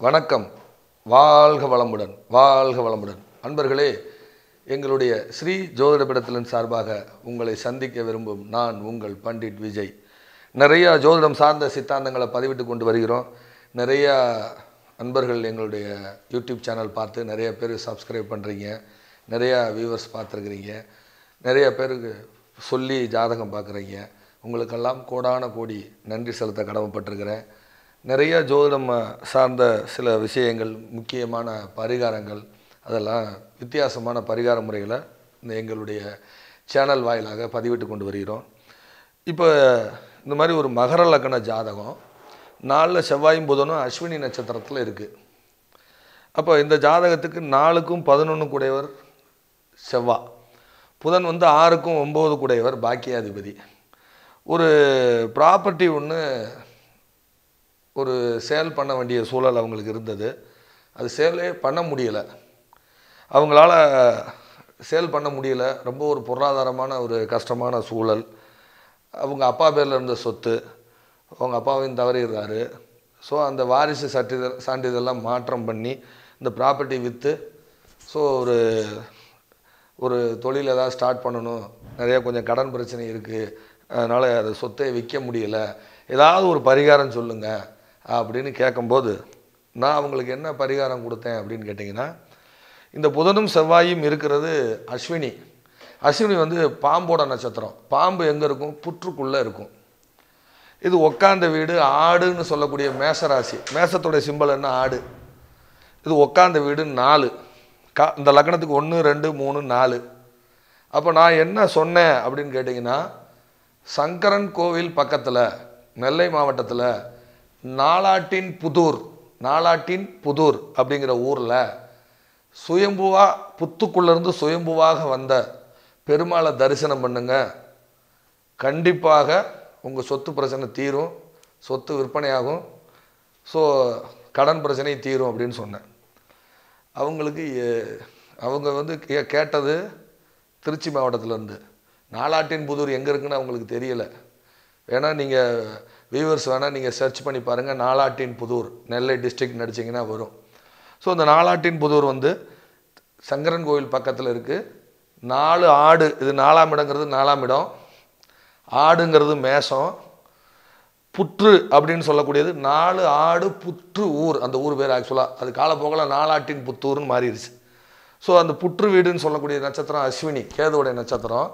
வணக்கம். வாழ்க வளமுடன் வாழ்க வளமுடன். அன்பர்களே எங்களுடைய ஸ்ரீ ஜோதிடப்பிடத்திலன் சார்பாக உங்களை சந்திக்க விரும்பும் நான் உங்கள் பண்டிட் விஜய். நிறையா ஜோதிடம் சார்ந்த சித்தாந்தங்களை பதிவிட்டு கொண்டு வருகிறோம். நிறையா அன்பர்கள் எங்களுடைய யூடியூப் சேனல் பார்த்து நிறைய பேர் சப்ஸ்கிரைப் பண்ணுறீங்க நிறையா வியூவர்ஸ் பார்த்துருக்குறீங்க. நிறைய பேருக்கு சொல்லி ஜாதகம் பார்க்குறீங்க. உங்களுக்கெல்லாம் கோடான கோடி நன்றி செலுத்த கடமைப்பட்டிருக்கிறேன். நிறைய ஜோதிடம் சார்ந்த சில விஷயங்கள் முக்கியமான பரிகாரங்கள் அதெல்லாம் வித்தியாசமான பரிகார முறைகளை இந்த எங்களுடைய சேனல் வாயிலாக பதிவிட்டு கொண்டு வருகிறோம். இப்போ இந்த மாதிரி ஒரு மகர லக்கண ஜாதகம் நாளில் செவ்வாயும் புதனும் அஸ்வினி நட்சத்திரத்தில் இருக்குது அப்போ இந்த ஜாதகத்துக்கு நாலுக்கும் பதினொன்று கூடையவர் செவ்வா. புதன் வந்து ஆறுக்கும் ஒம்பது கூடையவர் பாக்கியாதிபதி. ஒரு ப்ராப்பர்ட்டி ஒன்று ஒரு சேல் பண்ண வேண்டிய சூழல் அவங்களுக்கு இருந்தது. அது சேலே பண்ண முடியலை. அவங்களால சேல் பண்ண முடியல. ரொம்ப ஒரு பொருளாதாரமான ஒரு கஷ்டமான சூழல். அவங்க அப்பா பேரில் இருந்த சொத்து அவங்க அப்பாவையும் தவறிடுறாரு. ஸோ அந்த வாரிசு சான்றிதழ் சான்றிதழெல்லாம் மாற்றம் பண்ணி இந்த ப்ராப்பர்ட்டி விற்று ஸோ ஒரு ஒரு தொழில் ஏதாவது ஸ்டார்ட் பண்ணணும். நிறையா கொஞ்சம் கடன் பிரச்சனை இருக்குது அதனால் அது சொத்தை விற்க முடியலை. ஏதாவது ஒரு பரிகாரம் சொல்லுங்கள் அப்படின்னு கேட்கும்போது நான் அவங்களுக்கு என்ன பரிகாரம் கொடுத்தேன்? அப்படின்னு கேட்டிங்கன்னா இந்த புதனும் செவ்வாயும் இருக்கிறது அஸ்வினி. அஸ்வினி வந்து பாம்போட நட்சத்திரம். பாம்பு எங்கே இருக்கும்? புற்றுக்குள்ளே இருக்கும். இது உக்காந்த வீடு ஆடுன்னு சொல்லக்கூடிய மேசராசி. மேசத்தோட சிம்பல் என்ன? ஆடு. இது உக்காந்த வீடு நாலு. கா இந்த லக்னத்துக்கு ஒன்று ரெண்டு மூணு நாலு. அப்போ நான் என்ன சொன்னேன் அப்படின்னு கேட்டிங்கன்னா சங்கரன் கோவில் பக்கத்தில் நெல்லை மாவட்டத்தில் நாளாட்டின் புதூர் நாளாட்டின் புதூர் அப்படிங்கிற ஊரில் சுயம்புவா புத்துக்குள்ளேருந்து சுயம்புவாக வந்த பெருமாளை தரிசனம் பண்ணுங்க. கண்டிப்பாக உங்கள் சொத்து பிரச்சனை தீரும் சொத்து விற்பனையாகும். ஸோ கடன் பிரச்சனை தீரும் அப்படின்னு சொன்னேன். அவங்களுக்கு அவங்க வந்து கே கேட்டது திருச்சி மாவட்டத்திலேருந்து. நாலாட்டின் புதூர் எங்கே இருக்குன்னு அவங்களுக்கு தெரியலை. ஏன்னா நீங்கள் வியூவர்ஸ் வேணால் நீங்கள் சர்ச் பண்ணி பாருங்கள் நாலாட்டின் புதூர் நெல்லை டிஸ்ட்ரிக்ட் நடிச்சிங்கன்னா வரும். ஸோ இந்த நாலாட்டின் புதூர் வந்து சங்கரன் கோவில் பக்கத்தில் இருக்குது நாலு ஆடு இது நாலாம் இடங்கிறது நாலாம் இடம். ஆடுங்கிறது மேசம். புற்று அப்படின்னு சொல்லக்கூடியது நாலு ஆடு புற்று ஊர். அந்த ஊர் பேர் ஆக்சுவலாக அது காலப்போக்கில் நாலாட்டின் புத்தூர்னு மாறிடுச்சு. ஸோ அந்த புற்று வீடுன்னு சொல்லக்கூடிய நட்சத்திரம் அஸ்வினி கேதுவோடைய நட்சத்திரம்.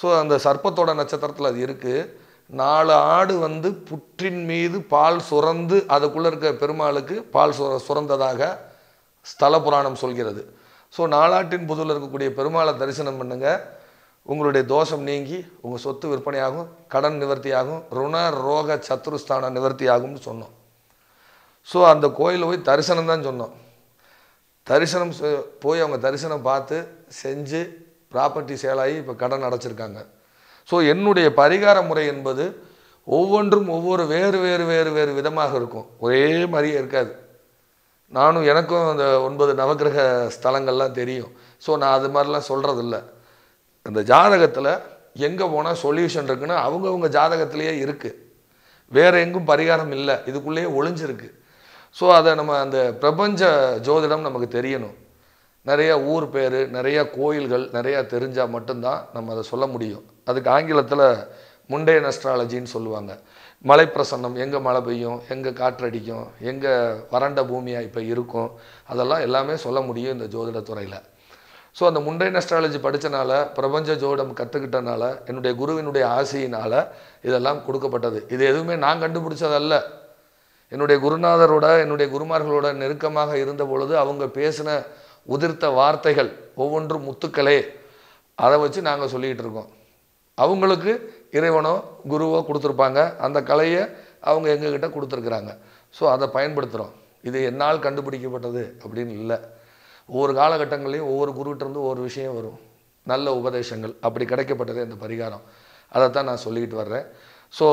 ஸோ அந்த சர்ப்பத்தோட நட்சத்திரத்தில் அது இருக்குது நாலு ஆடு வந்து புற்றின் மீது பால் சுரந்து அதுக்குள்ளே இருக்க பெருமாளுக்கு பால் சுர சுரந்ததாக ஸ்தல புராணம் சொல்கிறது. ஸோ நாலாட்டின் புதுவில் இருக்கக்கூடிய பெருமாளை தரிசனம் பண்ணுங்கள் உங்களுடைய தோஷம் நீங்கி உங்கள் சொத்து விற்பனையாகும் கடன் நிவர்த்தியாகும் ருண ரோக சத்ருஸ்தான நிவர்த்தியாகும்னு சொன்னோம். ஸோ அந்த கோயிலில் போய் தரிசனம் தான் சொன்னோம். தரிசனம் செ- போய் அவங்க தரிசனம் பார்த்து செஞ்சு ப்ராப்பர்ட்டி சேலாகி இப்போ கடன் அடைச்சிருக்காங்க. ஸோ என்னுடைய பரிகார முறை என்பது ஒவ்வொன்றும் ஒவ்வொரு வேறு வேறு வேறு வேறு விதமாக இருக்கும். ஒரே மாதிரியே இருக்காது. நானும் எனக்கும் அந்த ஒன்பது நவக்கிரக ஸ்தலங்கள்லாம் தெரியும். ஸோ நான் அது மாதிரிலாம் சொல்கிறதில்ல அந்த ஜாதகத்தில் எங்கே போனால் சொல்யூஷன் இருக்குன்னா அவங்கவுங்க ஜாதகத்திலேயே இருக்குது வேறு எங்கும் பரிகாரம் இல்லை. இதுக்குள்ளேயே ஒளிஞ்சிருக்கு. ஸோ அதை நம்ம அந்த பிரபஞ்ச ஜோதிடம் நமக்கு தெரியணும். நிறையா ஊர் பேர் நிறையா கோயில்கள் நிறையா தெரிஞ்சால் மட்டும்தான் நம்ம அதை சொல்ல முடியும். அதுக்கு ஆங்கிலத்தில் முண்டேன் அஸ்ட்ராலஜின்னு சொல்லுவாங்க. மலைப்பிரசன்னம் பிரசன்னம் எங்கே மழை பெய்யும் எங்கே காற்றடிக்கும் எங்கே வறண்ட பூமியாக இப்போ இருக்கும் அதெல்லாம் எல்லாமே சொல்ல முடியும் இந்த ஜோதிடத்துறையில் ஸோ அந்த முண்டைன் அஸ்ட்ராலஜி படித்தனால பிரபஞ்ச ஜோடம் கற்றுக்கிட்டனால என்னுடைய குருவினுடைய ஆசையினால் இதெல்லாம் கொடுக்கப்பட்டது. இது எதுவுமே நான் கண்டுபிடிச்சதல்ல. என்னுடைய குருநாதரோட என்னுடைய குருமார்களோட நெருக்கமாக இருந்த பொழுது அவங்க பேசின உதிர்த்த வார்த்தைகள் ஒவ்வொன்றும் முத்துக்களே அதை வச்சு நாங்கள் சொல்லிக்கிட்டு இருக்கோம். அவங்களுக்கு இறைவனோ குருவோ கொடுத்துருப்பாங்க. அந்த கலையை அவங்க எங்ககிட்ட கொடுத்துருக்குறாங்க. ஸோ அதை பயன்படுத்துகிறோம் இது என்னால் கண்டுபிடிக்கப்பட்டது அப்படின்னு இல்லை. ஒவ்வொரு காலகட்டங்களையும் ஒவ்வொரு குருகிட்டருந்து ஒவ்வொரு விஷயம் வரும். நல்ல உபதேசங்கள். அப்படி கிடைக்கப்பட்டதே இந்த பரிகாரம். அதைத்தான் நான் சொல்லிக்கிட்டு வர்றேன். ஸோ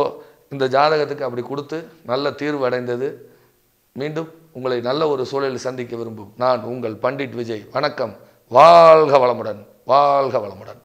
இந்த ஜாதகத்துக்கு அப்படி கொடுத்து நல்ல தீர்வு அடைந்தது. மீண்டும் உங்களை நல்ல ஒரு சூழலில் சந்திக்க விரும்பும் நான் உங்கள் பண்டிட் விஜய். வணக்கம். வாழ்க வளமுடன். வாழ்க வளமுடன்.